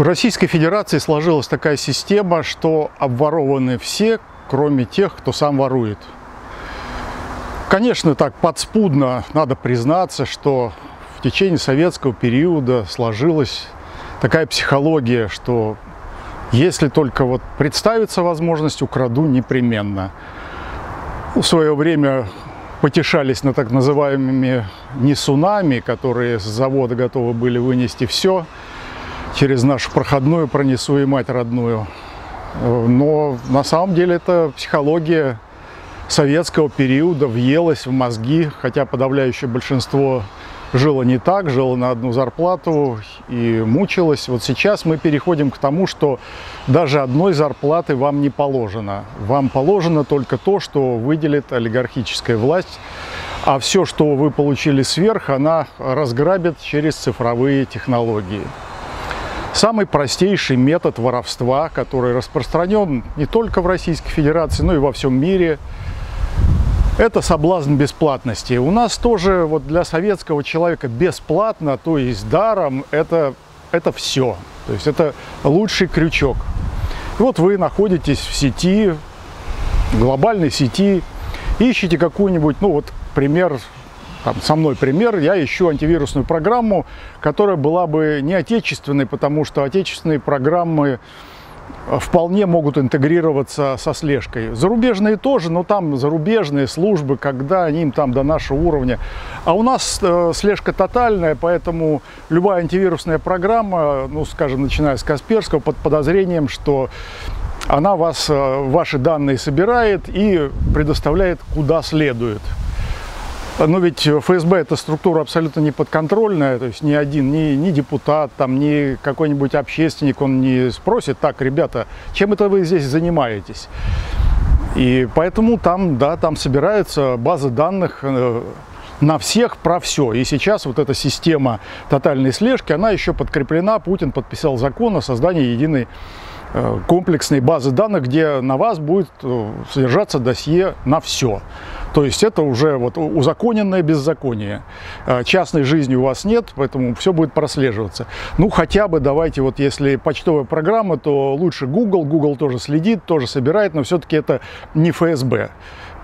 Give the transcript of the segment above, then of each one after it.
В Российской Федерации сложилась такая система, что обворованы все, кроме тех, кто сам ворует. Конечно, так подспудно надо признаться, что в течение советского периода сложилась такая психология, что если только вот представится возможность, украду непременно. В свое время потешались на так называемыми несунами, которые с завода готовы были вынести все – через нашу проходную пронесу и мать родную. Но на самом деле это психология советского периода въелась в мозги, хотя подавляющее большинство жило не так, жило на одну зарплату и мучилось. Вот сейчас мы переходим к тому, что даже одной зарплаты вам не положено. Вам положено только то, что выделит олигархическая власть, а все, что вы получили сверх, она разграбит через цифровые технологии. Самый простейший метод воровства, который распространен не только в Российской Федерации, но и во всем мире, это соблазн бесплатности. У нас тоже вот для советского человека бесплатно, то есть даром, это, это все. То есть это лучший крючок. И вот вы находитесь в сети, глобальной сети, ищете какую-нибудь, ну вот пример там, со мной пример, я ищу антивирусную программу, которая была бы не отечественной, потому что отечественные программы э, вполне могут интегрироваться со слежкой. Зарубежные тоже, но там зарубежные службы, когда они им там до нашего уровня. А у нас э, слежка тотальная, поэтому любая антивирусная программа, ну, скажем, начиная с Касперского, под подозрением, что она вас, э, ваши данные собирает и предоставляет куда следует. Но ведь ФСБ это структура абсолютно не подконтрольная, то есть ни один, ни, ни депутат, там, ни какой-нибудь общественник, он не спросит, так, ребята, чем это вы здесь занимаетесь? И поэтому там, да, там собираются базы данных э, на всех про все. И сейчас вот эта система тотальной слежки, она еще подкреплена. Путин подписал закон о создании единой комплексной базы данных, где на вас будет э, содержаться досье на все. То есть это уже вот узаконенное беззаконие. А, частной жизни у вас нет, поэтому все будет прослеживаться. Ну, хотя бы давайте, вот если почтовая программа, то лучше Google. Google тоже следит, тоже собирает, но все-таки это не ФСБ.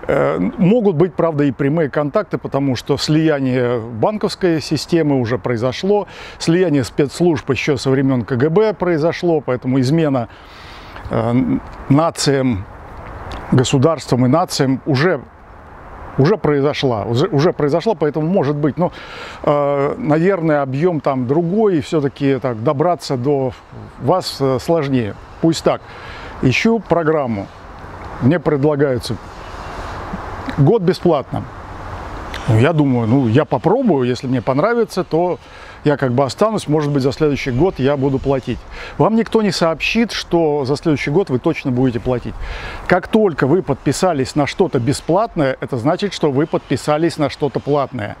Э, могут быть, правда, и прямые контакты, потому что слияние банковской системы уже произошло, слияние спецслужб еще со времен КГБ произошло, поэтому измена э, нациям, государствам и нациям уже уже произошла, уже, уже произошла, поэтому может быть, но, э, наверное, объем там другой, и все-таки так добраться до вас э, сложнее. Пусть так. Ищу программу, мне предлагаются год бесплатно. Я думаю, ну, я попробую, если мне понравится, то я как бы останусь, может быть, за следующий год я буду платить. Вам никто не сообщит, что за следующий год вы точно будете платить. Как только вы подписались на что-то бесплатное, это значит, что вы подписались на что-то платное.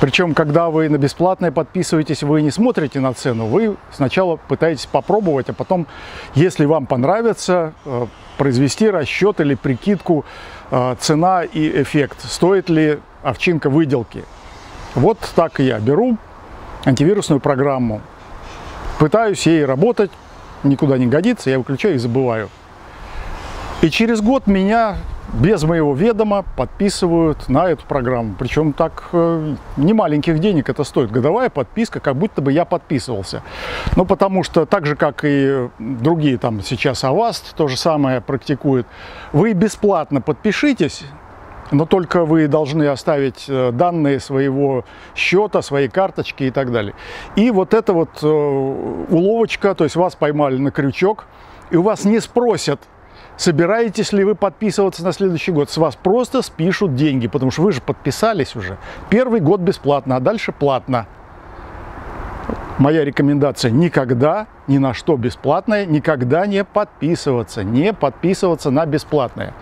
Причем, когда вы на бесплатное подписываетесь, вы не смотрите на цену, вы сначала пытаетесь попробовать, а потом, если вам понравится, э, произвести расчет или прикидку цена и эффект, стоит ли овчинка выделки. Вот так я беру, антивирусную программу. Пытаюсь ей работать, никуда не годится, я выключаю и забываю. И через год меня без моего ведома подписывают на эту программу. Причем так э, не маленьких денег это стоит. Годовая подписка, как будто бы я подписывался. Ну, потому что так же, как и другие там сейчас Аваст, то же самое практикует. Вы бесплатно подпишитесь, но только вы должны оставить э, данные своего счета, своей карточки и так далее. И вот эта вот э, уловочка, то есть вас поймали на крючок, и у вас не спросят, собираетесь ли вы подписываться на следующий год. С вас просто спишут деньги, потому что вы же подписались уже. Первый год бесплатно, а дальше платно. Моя рекомендация – никогда ни на что бесплатное, никогда не подписываться, не подписываться на бесплатное.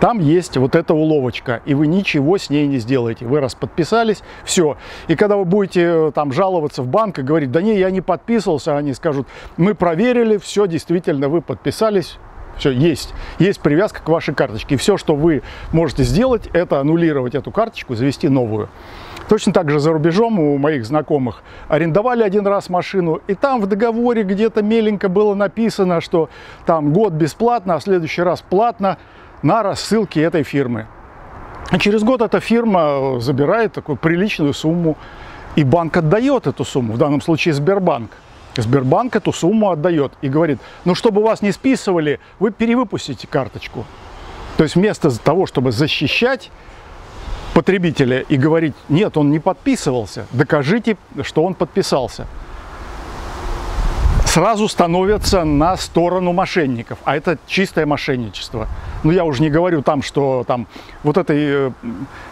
Там есть вот эта уловочка, и вы ничего с ней не сделаете. Вы раз подписались, все. И когда вы будете э, там жаловаться в банк и говорить, да не, я не подписывался, они скажут, мы проверили, все, действительно, вы подписались, Все, есть. Есть привязка к вашей карточке. И все, что вы можете сделать, это аннулировать эту карточку, завести новую. Точно так же за рубежом у моих знакомых арендовали один раз машину, и там в договоре где-то меленько было написано, что там год бесплатно, а в следующий раз платно на рассылке этой фирмы. И через год эта фирма забирает такую приличную сумму, и банк отдает эту сумму, в данном случае Сбербанк. Сбербанк эту сумму отдает и говорит, ну чтобы вас не списывали, вы перевыпустите карточку. То есть вместо того, чтобы защищать потребителя и говорить, нет, он не подписывался, докажите, что он подписался. Сразу становятся на сторону мошенников, а это чистое мошенничество. Ну, я уже не говорю там, что там вот этой э,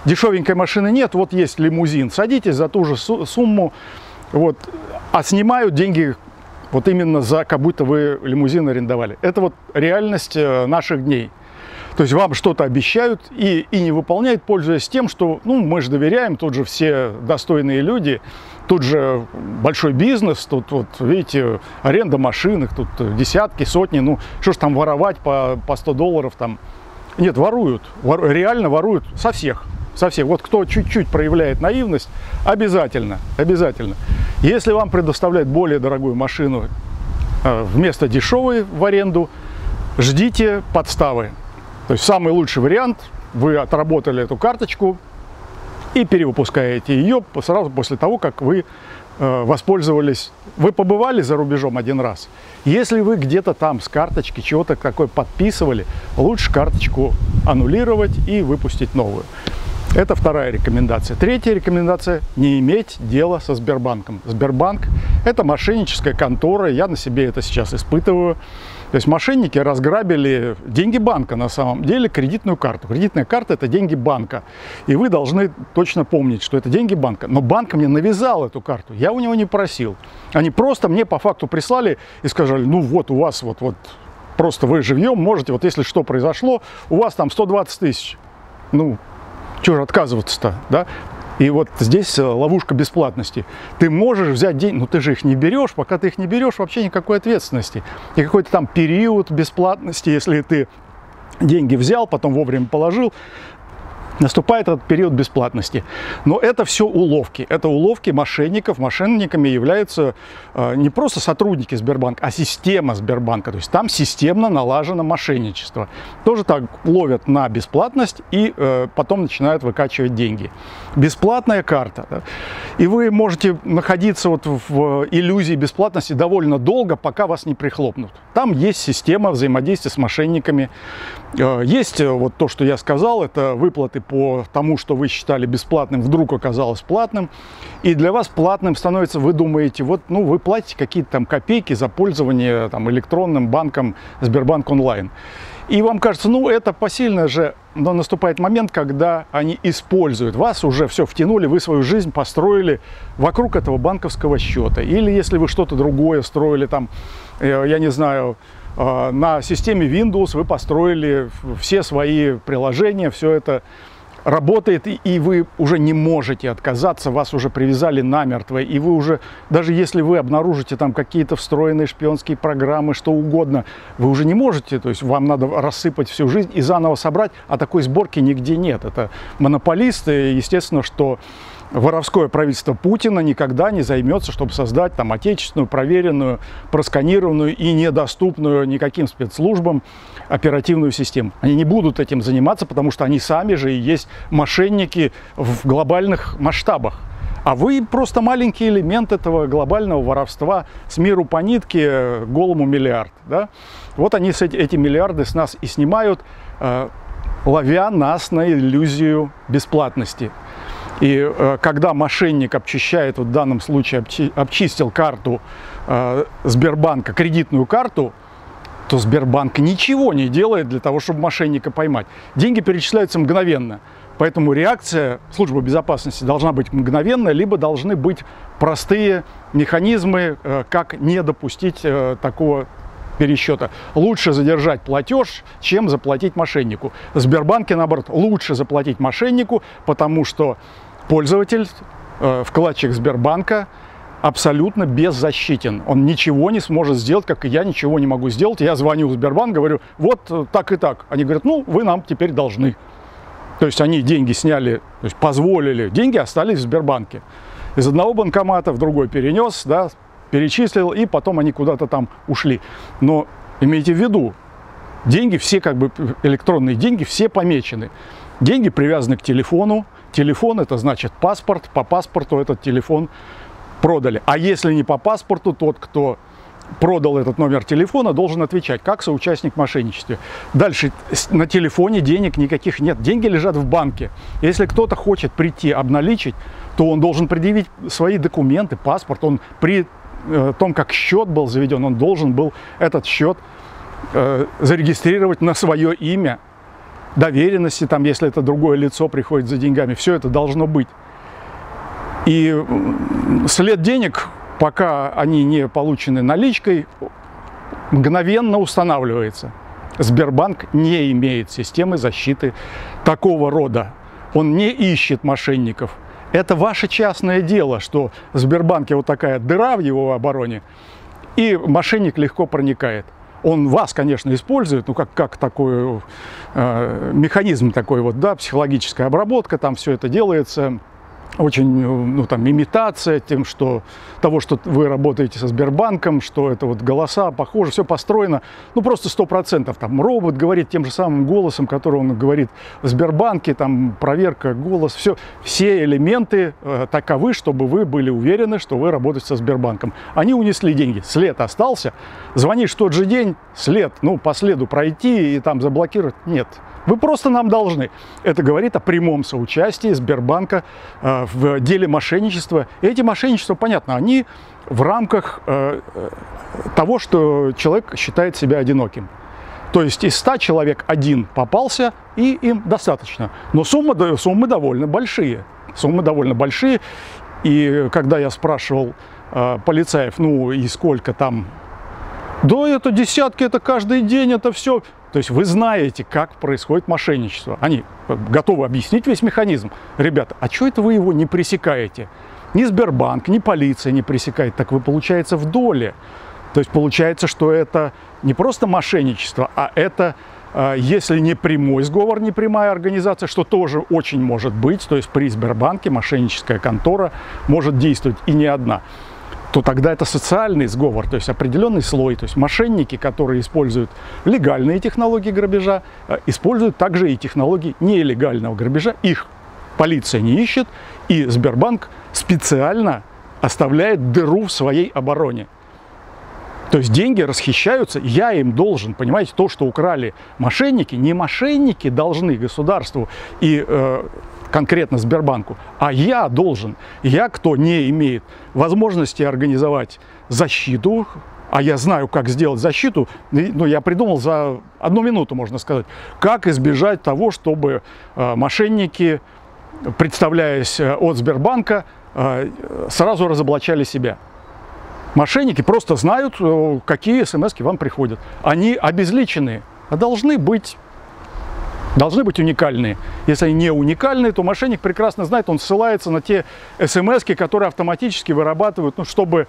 дешевенькой машины нет, вот есть лимузин, садитесь за ту же сумму, вот, а снимают деньги вот именно за, как будто вы лимузин арендовали. Это вот реальность э, наших дней. То есть вам что-то обещают и, и не выполняют, пользуясь тем, что ну, мы же доверяем, тут же все достойные люди, тут же большой бизнес, тут вот, видите, аренда машин, тут десятки, сотни, ну что ж там воровать по, по 100 долларов там. Нет, воруют, вор, реально воруют со всех, со всех. Вот кто чуть-чуть проявляет наивность, обязательно, обязательно. Если вам предоставляют более дорогую машину э, вместо дешевой в аренду, ждите подставы. То есть самый лучший вариант, вы отработали эту карточку и перевыпускаете ее сразу после того, как вы э, воспользовались, вы побывали за рубежом один раз. Если вы где-то там с карточки чего-то такое подписывали, лучше карточку аннулировать и выпустить новую. Это вторая рекомендация. Третья рекомендация – не иметь дела со Сбербанком. Сбербанк – это мошенническая контора, я на себе это сейчас испытываю. То есть мошенники разграбили деньги банка на самом деле, кредитную карту. Кредитная карта – это деньги банка. И вы должны точно помнить, что это деньги банка. Но банк мне навязал эту карту, я у него не просил. Они просто мне по факту прислали и сказали, ну вот у вас вот, вот просто вы живьем можете, вот если что произошло, у вас там 120 тысяч. Ну, чего же отказываться-то, да? И вот здесь э, ловушка бесплатности. Ты можешь взять деньги, но ты же их не берешь, пока ты их не берешь, вообще никакой ответственности. И какой-то там период бесплатности, если ты деньги взял, потом вовремя положил, наступает этот период бесплатности. Но это все уловки. Это уловки мошенников. Мошенниками являются э, не просто сотрудники Сбербанка, а система Сбербанка. То есть там системно налажено мошенничество. Тоже так ловят на бесплатность и э, потом начинают выкачивать деньги. Бесплатная карта. Да? И вы можете находиться вот в иллюзии бесплатности довольно долго, пока вас не прихлопнут. Там есть система взаимодействия с мошенниками. Э, есть э, вот то, что я сказал, это выплаты по тому, что вы считали бесплатным, вдруг оказалось платным. И для вас платным становится, вы думаете, вот ну, вы платите какие-то там копейки за пользование там, электронным банком Сбербанк онлайн. И вам кажется, ну это посильно же, но наступает момент, когда они используют вас, уже все втянули, вы свою жизнь построили вокруг этого банковского счета. Или если вы что-то другое строили там, э, я не знаю, на системе Windows вы построили все свои приложения, все это работает, и вы уже не можете отказаться, вас уже привязали намертво, и вы уже, даже если вы обнаружите там какие-то встроенные шпионские программы, что угодно, вы уже не можете, то есть вам надо рассыпать всю жизнь и заново собрать, а такой сборки нигде нет. Это монополисты, естественно, что воровское правительство Путина никогда не займется, чтобы создать там отечественную, проверенную, просканированную и недоступную никаким спецслужбам оперативную систему. Они не будут этим заниматься, потому что они сами же и есть мошенники в глобальных масштабах. А вы просто маленький элемент этого глобального воровства с миру по нитке голому миллиард. Да? Вот они эти, миллиарды с нас и снимают, э, ловя нас на иллюзию бесплатности. И э, когда мошенник обчищает, вот в данном случае обчи, обчистил карту э, Сбербанка, кредитную карту, то Сбербанк ничего не делает для того, чтобы мошенника поймать. Деньги перечисляются мгновенно. Поэтому реакция службы безопасности должна быть мгновенная, либо должны быть простые механизмы, э, как не допустить э, такого пересчета. Лучше задержать платеж, чем заплатить мошеннику. В Сбербанке, наоборот, лучше заплатить мошеннику, потому что пользователь, э, вкладчик Сбербанка абсолютно беззащитен. Он ничего не сможет сделать, как и я ничего не могу сделать. Я звоню в Сбербанк, говорю, вот э, так и так. Они говорят, ну, вы нам теперь должны. То есть они деньги сняли, то есть позволили, деньги остались в Сбербанке. Из одного банкомата в другой перенес, да, перечислил, и потом они куда-то там ушли. Но имейте в виду, деньги все как бы, электронные деньги все помечены. Деньги привязаны к телефону, телефон это значит паспорт, по паспорту этот телефон продали. А если не по паспорту, тот, кто продал этот номер телефона, должен отвечать, как соучастник мошенничества. Дальше, на телефоне денег никаких нет, деньги лежат в банке. Если кто-то хочет прийти обналичить, то он должен предъявить свои документы, паспорт. Он при э, том, как счет был заведен, он должен был этот счет э, зарегистрировать на свое имя, доверенности, там, если это другое лицо приходит за деньгами, все это должно быть. И след денег, пока они не получены наличкой, мгновенно устанавливается. Сбербанк не имеет системы защиты такого рода. Он не ищет мошенников. Это ваше частное дело, что в Сбербанке вот такая дыра в его обороне, и мошенник легко проникает. Он вас, конечно, использует, ну, как, как такой э, механизм такой вот, да, психологическая обработка, там все это делается очень, ну, там, имитация тем, что, того, что вы работаете со Сбербанком, что это вот голоса похоже, все построено, ну, просто сто процентов. Там робот говорит тем же самым голосом, который он говорит в Сбербанке, там, проверка, голос, все, все элементы э, таковы, чтобы вы были уверены, что вы работаете со Сбербанком. Они унесли деньги, след остался, звонишь в тот же день, след, ну, по следу пройти и там заблокировать, нет. Вы просто нам должны. Это говорит о прямом соучастии Сбербанка э, в деле мошенничества. И эти мошенничества, понятно, они в рамках э, того, что человек считает себя одиноким. То есть из 100 человек один попался, и им достаточно. Но суммы, суммы довольно большие. Суммы довольно большие. И когда я спрашивал э, полицаев, ну и сколько там да, это десятки, это каждый день, это все. То есть вы знаете, как происходит мошенничество. Они готовы объяснить весь механизм. Ребята, а что это вы его не пресекаете? Ни Сбербанк, ни полиция не пресекает. Так вы, получается, в доле. То есть получается, что это не просто мошенничество, а это, а, если не прямой сговор, не прямая организация, что тоже очень может быть, то есть при Сбербанке мошенническая контора может действовать и не одна то тогда это социальный сговор, то есть определенный слой, то есть мошенники, которые используют легальные технологии грабежа, э, используют также и технологии нелегального грабежа. Их полиция не ищет, и Сбербанк специально оставляет дыру в своей обороне. То есть деньги расхищаются, я им должен, понимаете, то, что украли мошенники, не мошенники должны государству и э, конкретно Сбербанку, а я должен, я, кто не имеет возможности организовать защиту, а я знаю, как сделать защиту, ну, я придумал за одну минуту, можно сказать, как избежать того, чтобы э, мошенники, представляясь э, от Сбербанка, э, сразу разоблачали себя. Мошенники просто знают, какие смс вам приходят. Они обезличенные, а должны быть должны быть уникальные. Если они не уникальные, то мошенник прекрасно знает, он ссылается на те смс, которые автоматически вырабатывают, ну, чтобы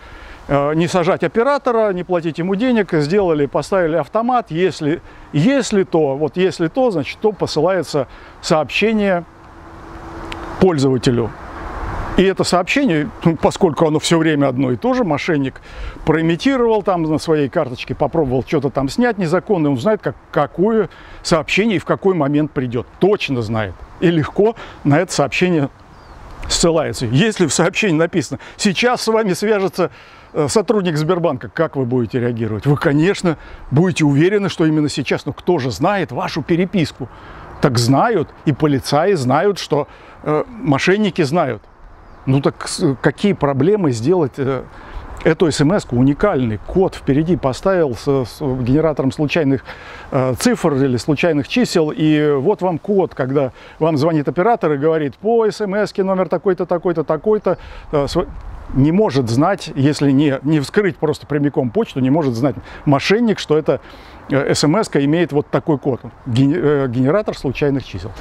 э, не сажать оператора, не платить ему денег, сделали, поставили автомат. Если, если то, вот если то, значит, то посылается сообщение пользователю. И это сообщение, ну, поскольку оно все время одно и то же, мошенник проимитировал там на своей карточке, попробовал что-то там снять незаконно, он знает, как, какое сообщение и в какой момент придет. Точно знает. И легко на это сообщение ссылается. Если в сообщении написано, сейчас с вами свяжется э, сотрудник Сбербанка, как вы будете реагировать? Вы, конечно, будете уверены, что именно сейчас, но кто же знает вашу переписку? Так знают, и полицаи знают, что э, мошенники знают. Ну так какие проблемы сделать э, эту смс уникальный код впереди поставил с, с генератором случайных э, цифр или случайных чисел, и вот вам код, когда вам звонит оператор и говорит по смс номер такой-то, такой-то, такой-то, э, не может знать, если не, не вскрыть просто прямиком почту, не может знать мошенник, что это э, смс имеет вот такой код, э, генератор случайных чисел.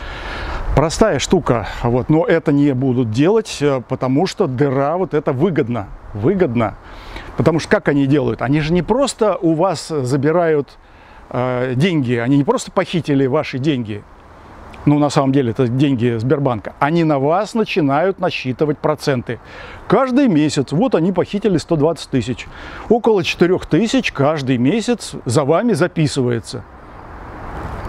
Простая штука, вот, но это не будут делать, э, потому что дыра вот это выгодно, выгодно. Потому что как они делают? Они же не просто у вас забирают э, деньги, они не просто похитили ваши деньги, ну на самом деле это деньги Сбербанка, они на вас начинают насчитывать проценты. Каждый месяц, вот они похитили 120 тысяч, около 4 тысяч каждый месяц за вами записывается.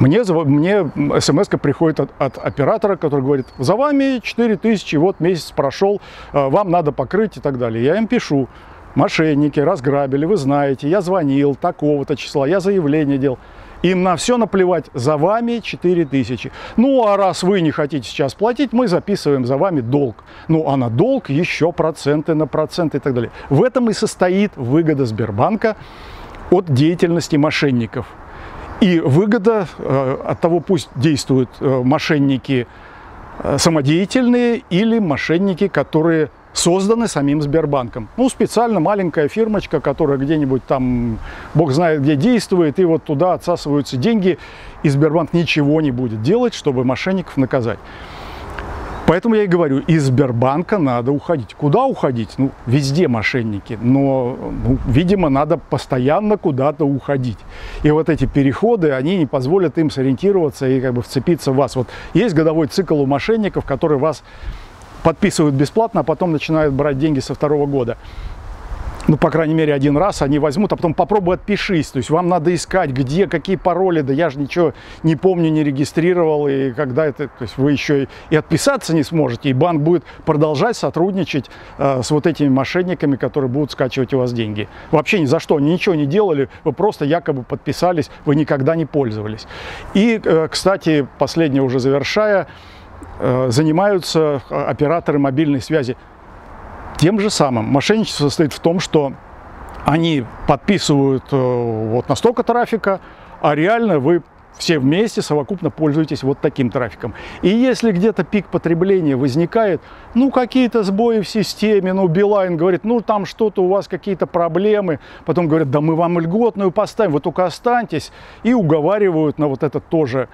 Мне, мне смс приходит от, от оператора, который говорит, за вами 4 тысячи, вот месяц прошел, э, вам надо покрыть и так далее. Я им пишу, мошенники разграбили, вы знаете, я звонил такого-то числа, я заявление делал. Им на все наплевать, за вами 4 тысячи. Ну, а раз вы не хотите сейчас платить, мы записываем за вами долг. Ну, а на долг еще проценты на проценты и так далее. В этом и состоит выгода Сбербанка от деятельности мошенников. И выгода э, от того, пусть действуют э, мошенники э, самодеятельные или мошенники, которые созданы самим Сбербанком. Ну, специально маленькая фирмочка, которая где-нибудь там, бог знает где действует, и вот туда отсасываются деньги, и Сбербанк ничего не будет делать, чтобы мошенников наказать. Поэтому я и говорю, из Сбербанка надо уходить. Куда уходить? Ну, везде мошенники, но, ну, видимо, надо постоянно куда-то уходить. И вот эти переходы, они не позволят им сориентироваться и как бы вцепиться в вас. Вот есть годовой цикл у мошенников, который вас подписывают бесплатно, а потом начинают брать деньги со второго года. Ну, по крайней мере, один раз они возьмут, а потом попробуй отпишись. То есть вам надо искать, где, какие пароли. Да я же ничего не помню, не регистрировал. И когда это... То есть вы еще и отписаться не сможете. И банк будет продолжать сотрудничать э, с вот этими мошенниками, которые будут скачивать у вас деньги. Вообще ни за что, ничего не делали. Вы просто якобы подписались, вы никогда не пользовались. И, э, кстати, последнее уже завершая, Э, занимаются э, операторы мобильной связи тем же самым. Мошенничество состоит в том, что они подписывают э, вот на столько трафика, а реально вы все вместе совокупно пользуетесь вот таким трафиком. И если где-то пик потребления возникает, ну какие-то сбои в системе, ну Билайн говорит, ну там что-то у вас какие-то проблемы, потом говорят, да мы вам льготную поставим, вы только останьтесь, и уговаривают на вот это тоже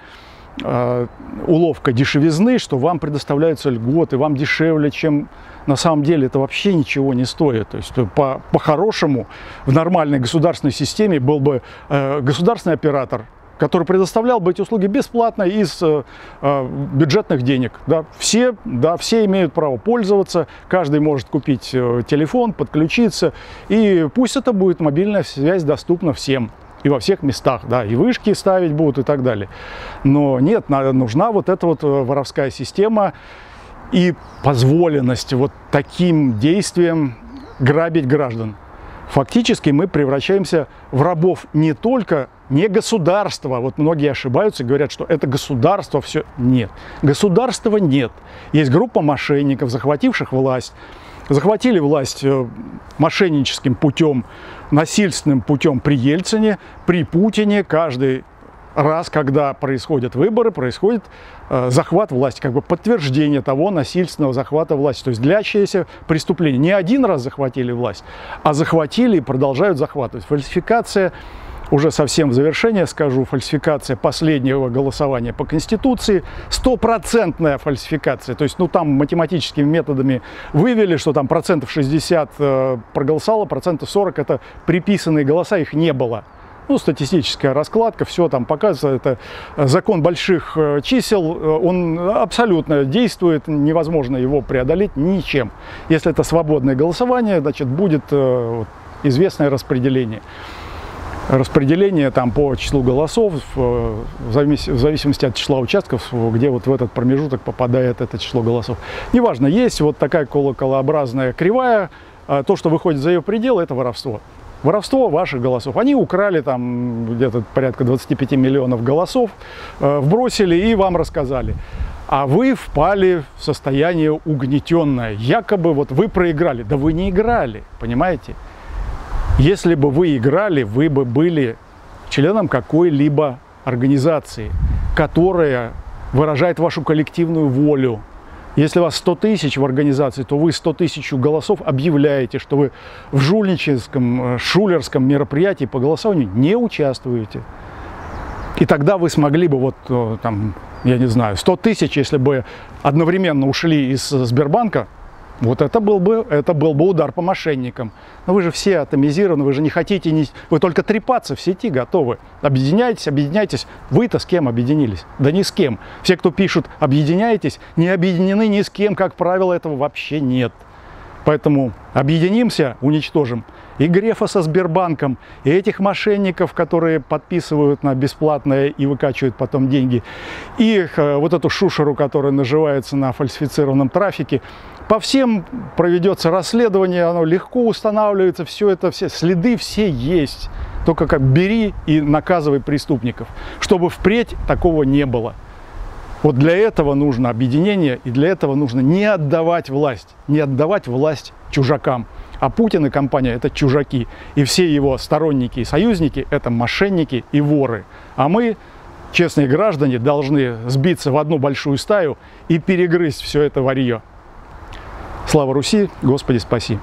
уловка дешевизны, что вам предоставляются льготы, вам дешевле, чем на самом деле это вообще ничего не стоит. То есть по, по-хорошему в нормальной государственной системе был бы э, государственный оператор, который предоставлял бы эти услуги бесплатно из э, э, бюджетных денег. Да, все, да, все имеют право пользоваться, каждый может купить э, телефон, подключиться, и пусть это будет мобильная связь доступна всем и во всех местах, да, и вышки ставить будут и так далее. Но нет, нужна вот эта вот э, воровская система и позволенность вот таким действиям грабить граждан. Фактически мы превращаемся в рабов не только не государства. Вот многие ошибаются и говорят, что это государство все. Нет. Государства нет. Есть группа мошенников, захвативших власть, захватили власть э, мошенническим путем, насильственным путем при Ельцине, при Путине. Каждый раз, когда происходят выборы, происходит э, захват власти, как бы подтверждение того насильственного захвата власти. То есть длящееся преступление. Не один раз захватили власть, а захватили и продолжают захватывать. Фальсификация уже совсем в завершение скажу, фальсификация последнего голосования по Конституции, стопроцентная фальсификация, то есть, ну, там математическими методами вывели, что там процентов 60 э, проголосовало, процентов 40 это приписанные голоса, их не было. Ну, статистическая раскладка, все там показывает, это закон больших э, чисел, э, он абсолютно действует, невозможно его преодолеть ничем. Если это свободное голосование, значит, будет известное распределение распределение там по числу голосов, в зависимости от числа участков, где вот в этот промежуток попадает это число голосов. Неважно, есть вот такая колоколообразная кривая, а то, что выходит за ее пределы, это воровство. Воровство ваших голосов. Они украли там где-то порядка 25 миллионов голосов, э, вбросили и вам рассказали. А вы впали в состояние угнетенное. Якобы вот вы проиграли. Да вы не играли, понимаете? Если бы вы играли, вы бы были членом какой-либо организации, которая выражает вашу коллективную волю. Если вас 100 тысяч в организации, то вы 100 тысяч голосов объявляете, что вы в жульническом, э, шулерском мероприятии по голосованию не участвуете. И тогда вы смогли бы, вот э, там, я не знаю, 100 тысяч, если бы одновременно ушли из Сбербанка, вот это был бы, это был бы удар по мошенникам. Но вы же все атомизированы, вы же не хотите, не, вы только трепаться в сети готовы. Объединяйтесь, объединяйтесь. Вы-то с кем объединились? Да ни с кем. Все, кто пишут «объединяйтесь», не объединены ни с кем, как правило, этого вообще нет. Поэтому объединимся, уничтожим и Грефа со Сбербанком, и этих мошенников, которые подписывают на бесплатное и выкачивают потом деньги, и э, вот эту шушеру, которая наживается на фальсифицированном трафике. По всем проведется расследование, оно легко устанавливается, все это, все следы все есть. Только как бери и наказывай преступников, чтобы впредь такого не было. Вот для этого нужно объединение, и для этого нужно не отдавать власть, не отдавать власть чужакам. А Путин и компания – это чужаки. И все его сторонники и союзники – это мошенники и воры. А мы, честные граждане, должны сбиться в одну большую стаю и перегрызть все это варье. Слава Руси, Господи спаси!